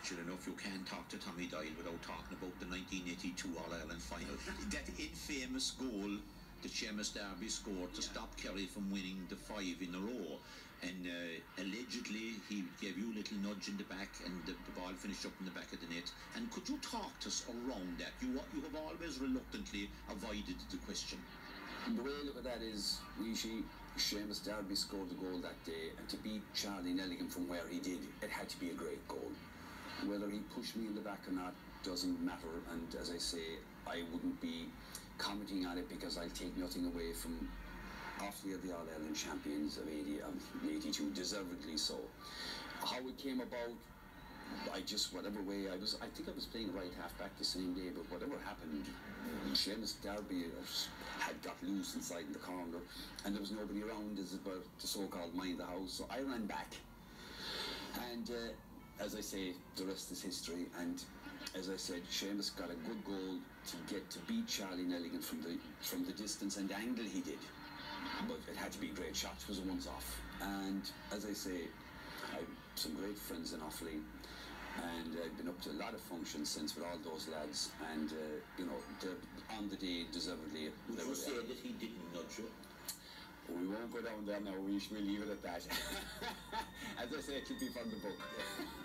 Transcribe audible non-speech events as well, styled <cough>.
natural enough, you can't talk to Tommy Doyle without talking about the 1982 All Ireland final. <laughs> that infamous goal that Seamus Darby scored to stop Kerry from winning the five in a row. And uh, allegedly, he gave you a little nudge in the back, and the, the, ball finished up in the back of the net. And could you talk to us around that? You you have always reluctantly avoided the question. The way I look at that is, Weeshie, Seamus Darby scored the goal that day, and to beat Charlie Nelligan from where he did, it had to be a great goal. Whether he pushed me in the back or not doesn't matter, and as I say, I wouldn't be commenting on it because I'll take nothing away from Offaly of the All Ireland champions of 80, um, 82, deservedly so. How it came about, I just whatever way I was I think I was playing right half back the same day but whatever happened Seamus Darby had got loose inside in the corner and there was nobody around as about the so-called mind the house so I ran back and uh, as I say the rest is history and as I said Seamus got a good goal to get to beat Charlie Nelligan from the from the distance and angle he did but it had to be great shot it was a once off and as I say I have some great friends in Offaly and I've been up to a lot of functions since with all those lads, and uh, you know, on the day, deservedly. Would you say that he didn't nudge you? We won't go down there now. We should leave it at that. <laughs> As I say, it should be from the book. <laughs>